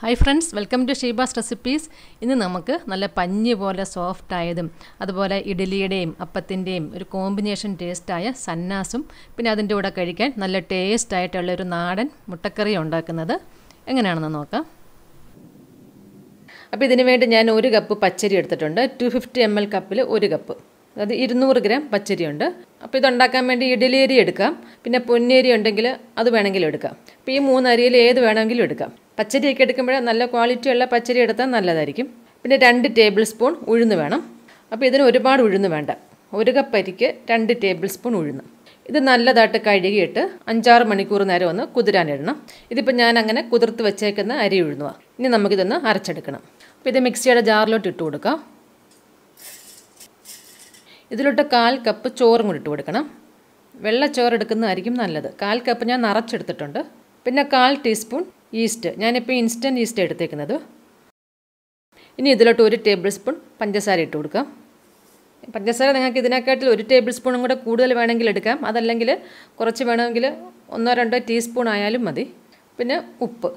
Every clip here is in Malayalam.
Hi friends welcome to Sheeba's recipes ഇന്ന് നമുക്ക് നല്ല പഞ്ഞി പോലെ സോഫ്റ്റ് ആയതും അതുപോലെ ഇഡലിയുടെയും അപ്പത്തിന്റെയും ഒരു കോമ്പിനേഷൻ ടേസ്റ്റായ സന്നാസും പിന്നെ അതിന്റെ കൂടെ കഴിക്കാൻ നല്ല ടേസ്റ്റ് ആയിട്ടുള്ള ഒരു നാടൻ മുട്ടക്കറി ഉണ്ടാക്കുന്നത്. എങ്ങനെയാണെന്ന് നോക്കാം. അപ്പോൾ ഇതിന് വേണ്ടി ഞാൻ ഒരു കപ്പ് പച്ചരി എടുത്തിട്ടുണ്ട്. ടു ഫിഫ്റ്റി എം എൽ കപ്പിൽ ഒരു കപ്പ് അതായത് ഇരുന്നൂറ് ഗ്രാം പച്ചരിയുണ്ട്. അപ്പോൾ ഇതുണ്ടാക്കാൻ വേണ്ടി ഇഡലി അരി എടുക്കാം. പിന്നെ പൊന്നരി ഉണ്ടെങ്കിൽ അത് വേണമെങ്കിലും എടുക്കാം. അപ്പോൾ ഈ മൂന്ന് അരിയിൽ ഏത് വേണമെങ്കിലും എടുക്കാം. പച്ചരിയൊക്കെ എടുക്കുമ്പോൾ നല്ല ക്വാളിറ്റിയുള്ള പച്ചരി എടുത്താൽ നല്ലതായിരിക്കും. പിന്നെ രണ്ട് ടേബിൾ സ്പൂൺ ഉഴുന്ന് വേണം. അപ്പോൾ ഇതിന് ഒരുപാട് ഉഴുന്ന് വേണ്ട. ഒരു കപ്പ് അരിക്ക് രണ്ട് ടേബിൾ സ്പൂൺ ഉഴുന്ന്. ഇത് നല്ലതായിട്ട് കഴുകിയിട്ട് അഞ്ചാറ് മണിക്കൂർ നേരം ഒന്ന് കുതിരാനിടണം ഇതിപ്പോൾ ഞാൻ അങ്ങനെ കുതിർത്ത് വെച്ചേക്കുന്ന അരി ഉഴുന്നുക ഇനി നമുക്കിതൊന്ന് അരച്ചെടുക്കണം. അപ്പോൾ ഇത് മിക്സിയുടെ ജാറിലോട്ട് ഇട്ട് കൊടുക്കാം. ഇതിലോട്ട് കാൽ കപ്പ് ചോറും കൂടി ഇട്ട് കൊടുക്കണം. വെള്ളച്ചോറെടുക്കുന്നതായിരിക്കും നല്ലത്. കാൽ കപ്പ് ഞാൻ നിറച്ചെടുത്തിട്ടുണ്ട്. പിന്നെ കാൽ ടീസ്പൂൺ ഈസ്റ്റ് ഞാനിപ്പോൾ ഇൻസ്റ്റന്റ് ഈസ്റ്റ് എടുത്തേക്കുന്നത്. ഇനി ഇതിലോട്ട് ഒരു ടേബിൾ സ്പൂൺ പഞ്ചസാര ഇട്ട് കൊടുക്കാം. പഞ്ചസാര നിങ്ങൾക്ക് ഇതിനെക്കാട്ടിൽ ഒരു ടേബിൾ സ്പൂണും കൂടെ കൂടുതൽ വേണമെങ്കിൽ എടുക്കാം. അതല്ലെങ്കിൽ കുറച്ച് വേണമെങ്കിൽ ഒന്നോ രണ്ടോ ടീസ്പൂൺ ആയാലും മതി. പിന്നെ ഉപ്പ്.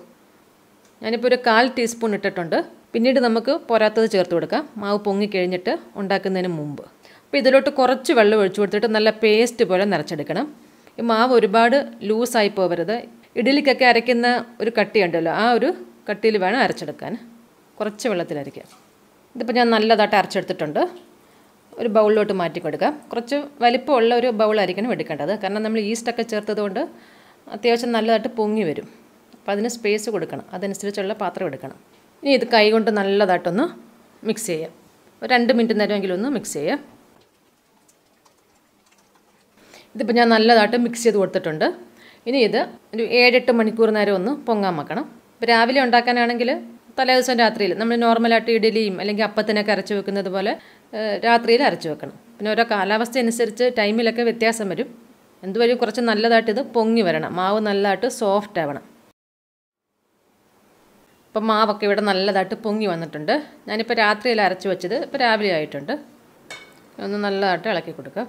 ഞാനിപ്പോൾ ഒരു കാൽ ടീസ്പൂൺ ഇട്ടിട്ടുണ്ട്. പിന്നീട് നമുക്ക് പോരാത്തത് ചേർത്ത് കൊടുക്കാം. മാവ് പൊങ്ങി കഴിഞ്ഞിട്ട് ഉണ്ടാക്കുന്നതിന് മുമ്പ്. അപ്പോൾ ഇതിലോട്ട് കുറച്ച് വെള്ളം ഒഴിച്ചു കൊടുത്തിട്ട് നല്ല പേസ്റ്റ് പോലെ നിറച്ചെടുക്കണം. ഈ മാവ് ഒരുപാട് ലൂസായി പോകരുത് ഇഡലിക്കൊക്കെ അരയ്ക്കുന്ന ഒരു കട്ടിയുണ്ടല്ലോ ആ ഒരു കട്ടിയിൽ വേണം അരച്ചെടുക്കാൻ. കുറച്ച് വെള്ളത്തിൽ അരയ്ക്കാം ഇതിപ്പോൾ ഞാൻ നല്ലതായിട്ട് അരച്ചെടുത്തിട്ടുണ്ട്. ഒരു ബൗളിലോട്ട് മാറ്റി കൊടുക്കാം. കുറച്ച് വലിപ്പമുള്ള ഒരു ബൗളായിരിക്കണം എടുക്കേണ്ടത്. കാരണം നമ്മൾ ഈസ്റ്റൊക്കെ ചേർത്തതുകൊണ്ട് അത്യാവശ്യം നല്ലതായിട്ട് പൊങ്ങി വരും. അപ്പോൾ അതിന് സ്പേസ് കൊടുക്കണം. അതനുസരിച്ചുള്ള പാത്രം എടുക്കണം. ഇനി ഇത് കൈകൊണ്ട് നല്ലതായിട്ടൊന്ന് മിക്സ് ചെയ്യാം. ഒരു രണ്ട് മിനിറ്റ് നേരമെങ്കിലും ഒന്ന് മിക്സ് ചെയ്യാം. ഇതിപ്പോൾ ഞാൻ നല്ലതായിട്ട് മിക്സ് ചെയ്ത് കൊടുത്തിട്ടുണ്ട്. ഇനി ഇത് ഒരു ഏഴെട്ട് മണിക്കൂർ നേരം ഒന്ന് പൊങ്ങാൻ വെക്കണം. ഇപ്പോൾ രാവിലെ ഉണ്ടാക്കാനാണെങ്കിൽ തലേ ദിവസം രാത്രിയിൽ നമ്മൾ നോർമലായിട്ട് ഇഡലിയും അല്ലെങ്കിൽ അപ്പത്തിനൊക്കെ അരച്ച് വെക്കുന്നത് പോലെ രാത്രിയിൽ അരച്ച് വെക്കണം. പിന്നെ ഓരോ കാലാവസ്ഥ അനുസരിച്ച് ടൈമിലൊക്കെ വ്യത്യാസം വരും. എന്തുവരും കുറച്ച് നല്ലതായിട്ട് ഇത് പൊങ്ങി വരണം. മാവ് നല്ലതായിട്ട് സോഫ്റ്റ് ആവണം. ഇപ്പം മാവൊക്കെ ഇവിടെ നല്ലതായിട്ട് പൊങ്ങി വന്നിട്ടുണ്ട്. ഞാനിപ്പോൾ രാത്രിയിൽ അരച്ച് വെച്ചത് ഇപ്പോൾ രാവിലെ ആയിട്ടുണ്ട്. ഒന്ന് നല്ലതായിട്ട് ഇളക്കി കൊടുക്കാം.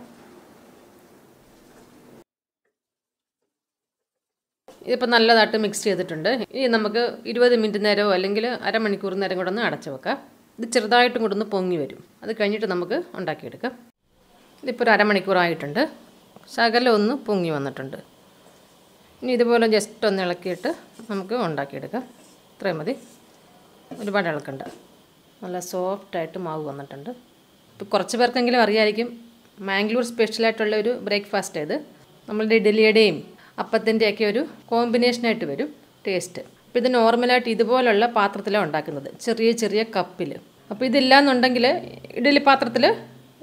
ഇതിപ്പോൾ നല്ലതായിട്ട് മിക്സ് ചെയ്തിട്ടുണ്ട്. ഇനി നമുക്ക് ഇരുപത് മിനിറ്റ് നേരമോ അല്ലെങ്കിൽ അരമണിക്കൂർ നേരം കൂടെ ഒന്ന് അടച്ചു വെക്കാം. ഇത് ചെറുതായിട്ടും കൂടെ ഒന്ന് പൊങ്ങി വരും. അത് കഴിഞ്ഞിട്ട് നമുക്ക് ഉണ്ടാക്കിയെടുക്കാം. ഇതിപ്പോൾ ഒരു അരമണിക്കൂറായിട്ടുണ്ട് ശകലം ഒന്ന് പൊങ്ങി വന്നിട്ടുണ്ട്. ഇനി ഇതുപോലെ ജസ്റ്റ് ഒന്ന് ഇളക്കിയിട്ട് നമുക്ക് ഉണ്ടാക്കിയെടുക്കാം. ഇത്രയും മതി. ഒരുപാട് ഇളക്കണ്ട. നല്ല സോഫ്റ്റായിട്ട് മാവ് വന്നിട്ടുണ്ട്. ഇപ്പോൾ കുറച്ച് പേർക്കെങ്കിലും അറിയായിരിക്കും മാംഗ്ലൂർ സ്പെഷ്യലായിട്ടുള്ള ഒരു ബ്രേക്ക്ഫാസ്റ്റ് ഇത് നമ്മളുടെ ഇഡലിയുടെയും അപ്പത്തിന്റെയൊക്കെ ഒരു കോമ്പിനേഷനായിട്ട് വരും ടേസ്റ്റ്. അപ്പോൾ ഇത് നോർമലായിട്ട് ഇതുപോലുള്ള പാത്രത്തിലാണ് ഉണ്ടാക്കുന്നത്. ചെറിയ ചെറിയ കപ്പിൽ അപ്പോൾ ഇതില്ലാന്നുണ്ടെങ്കിൽ ഇഡലി പാത്രത്തിൽ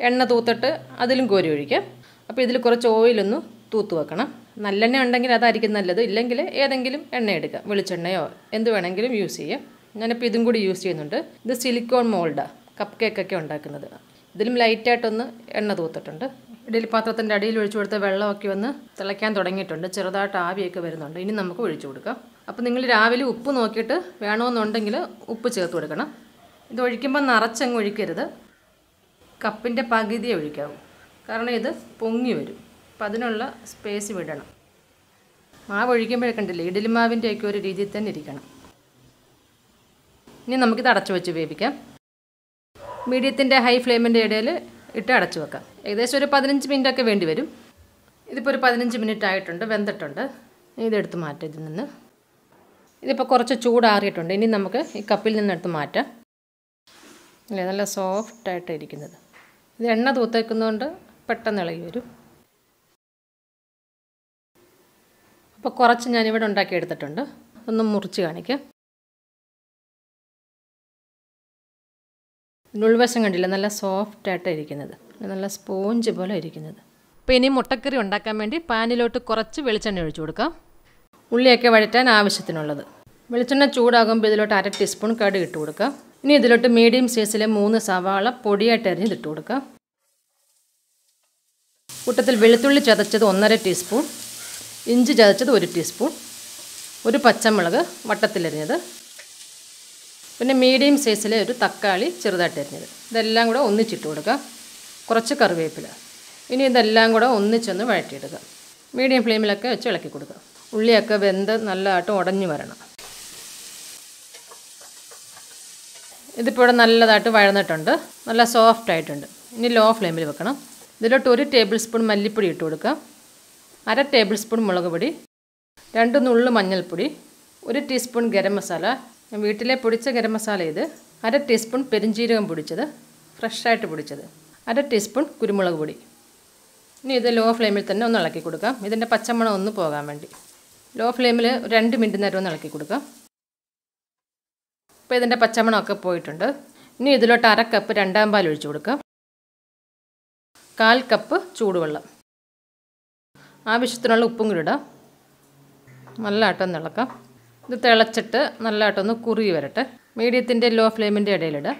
എണ്ണ തൂത്തിട്ട് അതിലും കോരി ഒഴിക്കാം. അപ്പോൾ ഇതിൽ കുറച്ച് ഓയിലൊന്ന് തൂത്ത് വെക്കണം. നല്ലെണ്ണ ഉണ്ടെങ്കിൽ അതായിരിക്കും നല്ലത്. ഇല്ലെങ്കിൽ ഏതെങ്കിലും എണ്ണ എടുക്കാം. വെളിച്ചെണ്ണയോ എന്ത് വേണമെങ്കിലും യൂസ് ചെയ്യാം. ഞാനിപ്പോൾ ഇതും കൂടി യൂസ് ചെയ്യുന്നുണ്ട്. ഇത് സിലിക്കോൺ മോൾഡാണ് കപ്പ് കേക്കൊക്കെ ഉണ്ടാക്കുന്നത്. ഇതിലും ലൈറ്റായിട്ടൊന്ന് എണ്ണ തൂത്തിട്ടുണ്ട്. ഇഡലി പാത്രത്തിന്റെ അടിയിൽ ഒഴിച്ചു കൊടുത്ത വെള്ളമൊക്കെ വന്ന് തിളയ്ക്കാൻ തുടങ്ങിയിട്ടുണ്ട്. ചെറുതായിട്ട് ആവിയൊക്കെ വരുന്നുണ്ട്. ഇനി നമുക്ക് ഒഴിച്ചു കൊടുക്കാം. അപ്പോൾ നിങ്ങൾ രാവിലെ ഉപ്പ് നോക്കിയിട്ട് വേണമെന്നുണ്ടെങ്കിൽ ഉപ്പ് ചേർത്ത് കൊടുക്കണം. ഇത് ഒഴിക്കുമ്പോൾ നിറച്ചങ്ങ് ഒഴിക്കരുത്. കപ്പിന്റെ പകുതിയെ ഒഴിക്കാവൂ. കാരണം ഇത് പൊങ്ങി വരും. അപ്പം അതിനുള്ള സ്പേസ് വിടണം. മാവ് ഒഴിക്കുമ്പോഴേ കണ്ടില്ലേ ഇഡലി മാവിന്റെയൊക്കെ ഒരു രീതിയിൽ തന്നെ ഇരിക്കണം. ഇനി നമുക്കിത് അടച്ചു വെച്ച് വേവിക്കാം. മീഡിയത്തിന്റെ ഹൈ ഫ്ലെയിമിന്റെ ഇടയിൽ ഇട്ട് അടച്ചു വെക്കാം. ഏകദേശം ഒരു പതിനഞ്ച് മിനിറ്റ് ഒക്കെ വേണ്ടി വരും. ഇതിപ്പോൾ ഒരു പതിനഞ്ച് മിനിറ്റ് ആയിട്ടുണ്ട് വെന്തിട്ടുണ്ട്. ഇതെടുത്ത് മാറ്റാം ഇതിൽ നിന്ന്. ഇതിപ്പോൾ കുറച്ച് ചൂടാറിയിട്ടുണ്ട്. ഇനി നമുക്ക് ഈ കപ്പിൽ നിന്ന് എടുത്ത് മാറ്റാം. അല്ലേ നല്ല സോഫ്റ്റായിട്ട് ഇരിക്കുന്നത്. ഇത് എണ്ണ തൂത്തേക്കുന്നതുകൊണ്ട് പെട്ടെന്ന് ഇളകി വരും. അപ്പോൾ കുറച്ച് ഞാനിവിടെ ഉണ്ടാക്കി എടുത്തിട്ടുണ്ട്. ഒന്ന് മുറിച്ച് കാണിക്കാം. ഉൾവശം കണ്ടില്ല നല്ല സോഫ്റ്റായിട്ട് ഇരിക്കുന്നത്. നല്ല സ്പോഞ്ച് പോലെ ഇരിക്കുന്നത്. അപ്പോൾ ഇനി മുട്ടക്കറി ഉണ്ടാക്കാൻ വേണ്ടി പാനിലോട്ട് കുറച്ച് വെളിച്ചെണ്ണ ഒഴിച്ചു കൊടുക്കാം. ഉള്ളിയൊക്കെ വഴറ്റാൻ ആവശ്യത്തിനുള്ളത്. വെളിച്ചെണ്ണ ചൂടാകുമ്പോൾ ഇതിലോട്ട് അര ടീസ്പൂൺ കടുക് ഇട്ട് കൊടുക്കാം. ഇനി ഇതിലോട്ട് മീഡിയം സൈസിലെ മൂന്ന് സവാള പൊടിയായിട്ട് അരിഞ്ഞ് ഇട്ട് കൊടുക്കാം. കൂട്ടത്തിൽ വെളുത്തുള്ളി ചതച്ചത് ഒന്നര ടീസ്പൂൺ ഇഞ്ചി ചതച്ചത് ഒരു ടീസ്പൂൺ ഒരു പച്ചമുളക് വട്ടത്തിലരിഞ്ഞത് പിന്നെ മീഡിയം സൈസിലെ ഒരു തക്കാളി ചെറുതായിട്ട് അരിഞ്ഞത്. ഇതെല്ലാം കൂടെ ഒന്നിച്ചിട്ട് കൊടുക്കുക. കുറച്ച് കറിവേപ്പില. ഇനി ഇതെല്ലാം കൂടെ ഒന്നിച്ചൊന്ന് വഴറ്റിയിടുക. മീഡിയം ഫ്ലെയിമിലൊക്കെ വെച്ച് ഇളക്കി കൊടുക്കുക. ഉള്ളിയൊക്കെ വെന്ത് നല്ലതായിട്ട് ഉടഞ്ഞു വരണം. ഇതിപ്പോൾ ഇവിടെ നല്ലതായിട്ട് വഴന്നിട്ടുണ്ട്. നല്ല സോഫ്റ്റ് ആയിട്ടുണ്ട്. ഇനി ലോ ഫ്ലെയിമിൽ വെക്കണം. ഇതിലോട്ട് ഒരു ടേബിൾ സ്പൂൺ മല്ലിപ്പൊടി ഇട്ട് കൊടുക്കുക. അര ടേബിൾ സ്പൂൺ മുളക് പൊടി. രണ്ട് നുള്ളു മഞ്ഞൾപ്പൊടി. ഒരു ടീസ്പൂൺ ഗരം മസാല. വീട്ടിലെ പൊടിച്ച ഗരം മസാല ഇത് അര ടീസ്പൂൺ പെരിഞ്ജീരകം പൊടിച്ചത് ഫ്രഷായിട്ട് പൊടിച്ചത്. അര ടീസ്പൂൺ കുരുമുളക് പൊടി. ഇനി ഇത് ലോ ഫ്ലെയിമിൽ തന്നെ ഒന്ന് ഇളക്കി കൊടുക്കാം. ഇതിന്റെ പച്ചമണം ഒന്ന് പോകാൻ വേണ്ടി. ലോ ഫ്ലെയിമിൽ രണ്ട് മിനിറ്റ് നേരം ഒന്ന് ഇളക്കി കൊടുക്കാം. ഇപ്പോൾ ഇതിന്റെ പച്ചമണമൊക്കെ പോയിട്ടുണ്ട്. ഇനി ഇതിലോട്ട് അര കപ്പ് രണ്ടാം പാൽ ഒഴിച്ചു കൊടുക്കാം. കാൽ കപ്പ് ചൂടുവെള്ളം. ആവശ്യത്തിനുള്ള ഉപ്പും കൂടി ഇടാം. നല്ലതായിട്ടൊന്ന് ഇളക്കാം. ഇത് തിളച്ചിട്ട് നല്ലതായിട്ടൊന്ന് കുറുകി വരട്ടെ. മീഡിയത്തിന്റെ ലോ ഫ്ലെയിമിന്റെ ഇടയിലിടാം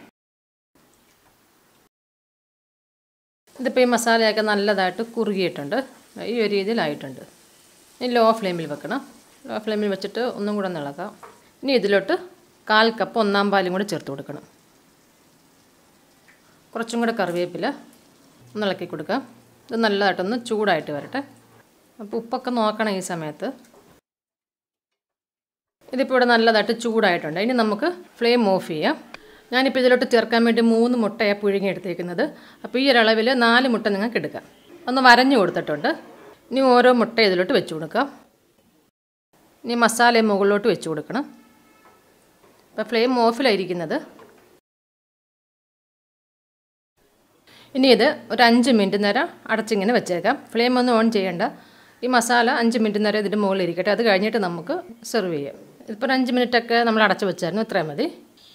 ഇതിപ്പോൾ ഈ മസാലയൊക്കെ നല്ലതായിട്ട് കുറുകിയിട്ടുണ്ട്. ഈ ഒരു രീതിയിലായിട്ടുണ്ട്. ഇനി ലോ ഫ്ലെയിമിൽ വെക്കണം. ലോ ഫ്ലെയിമിൽ വെച്ചിട്ട് ഒന്നും കൂടെ നിളക്കാം ഇനി ഇതിലോട്ട് കാൽ കപ്പ് ഒന്നാം പാലും കൂടെ ചേർത്ത് കൊടുക്കണം. കുറച്ചും കൂടെ കറിവേപ്പില ഒന്ന് ഇളക്കി കൊടുക്കാം. ഇത് നല്ലതായിട്ടൊന്ന് ചൂടായിട്ട് വരട്ടെ. അപ്പോൾ ഉപ്പൊക്കെ നോക്കണം ഈ സമയത്ത്. ഇതിപ്പോൾ ഇവിടെ നല്ലതായിട്ട് ചൂടായിട്ടുണ്ട്. ഇനി നമുക്ക് ഫ്ലെയിം ഓഫ് ചെയ്യാം. ഞാനിപ്പോൾ ഇതിലോട്ട് ചേർക്കാൻ വേണ്ടി മൂന്ന് മുട്ടയാണ് പുഴുങ്ങി എടുത്തേക്കുന്നത് അപ്പോൾ ഈ ഒരളവിൽ നാല് മുട്ട നിങ്ങൾക്ക് എടുക്കാം. ഒന്ന് വരഞ്ഞു കൊടുത്തിട്ടുണ്ട്. ഇനി ഓരോ മുട്ട ഇതിലോട്ട് വെച്ച് കൊടുക്കാം. ഇനി മസാല മുകളിലോട്ട് വെച്ച് കൊടുക്കണം. അപ്പോൾ ഫ്ലെയിം ഓഫിലായിരിക്കുന്നത്. ഇനി ഇത് ഒരു അഞ്ച് മിനിറ്റ് നേരം അടച്ചിങ്ങനെ വെച്ചേക്കാം. ഫ്ലെയിം ഒന്ന് ഓൺ ചെയ്യേണ്ട. ഈ മസാല അഞ്ച് മിനിറ്റ് നേരം ഇതിന്റെ മുകളിൽ ഇരിക്കട്ടെ. അത് കഴിഞ്ഞിട്ട് നമുക്ക് സെർവ് ചെയ്യാം. ഇതിപ്പോൾ ഒരു അഞ്ച് മിനിറ്റൊക്കെ നമ്മൾ അടച്ചു വെച്ചായിരുന്നു. ഇത്രയും മതി.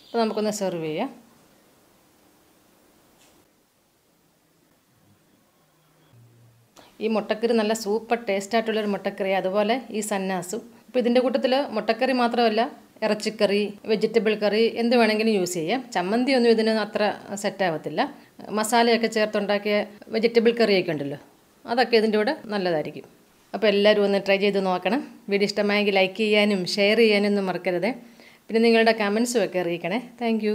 അപ്പോൾ നമുക്കൊന്ന് സെർവ് ചെയ്യാം. ഈ മുട്ടക്കറി നല്ല സൂപ്പർ ടേസ്റ്റ് ആയിട്ടുള്ളൊരു മുട്ടക്കറി അതുപോലെ ഈ സന്നാസും. അപ്പോൾ ഇതിന്റെ കൂട്ടത്തിൽ മുട്ടക്കറി മാത്രമല്ല ഇറച്ചിക്കറി വെജിറ്റബിൾ കറി എന്ത് വേണമെങ്കിലും യൂസ് ചെയ്യാം. ചമ്മന്തി ഒന്നും ഇതിന് അത്ര സെറ്റാവത്തില്ല മസാലയൊക്കെ ചേർത്തുണ്ടാക്കിയ വെജിറ്റബിൾ കറിയൊക്കെ ഉണ്ടല്ലോ അതൊക്കെ ഇതിന്റെ കൂടെ നല്ലതായിരിക്കും. അപ്പോൾ എല്ലാവരും ഒന്ന് ട്രൈ ചെയ്ത് നോക്കണം. വീഡിയോ ഇഷ്ടമായെങ്കിൽ ലൈക്ക് ചെയ്യാനും ഷെയർ ചെയ്യാനും ഒന്നും മറക്കരുത്. പിന്നെ നിങ്ങളുടെ കമൻസും ഒക്കെ അറിയിക്കണേ. താങ്ക്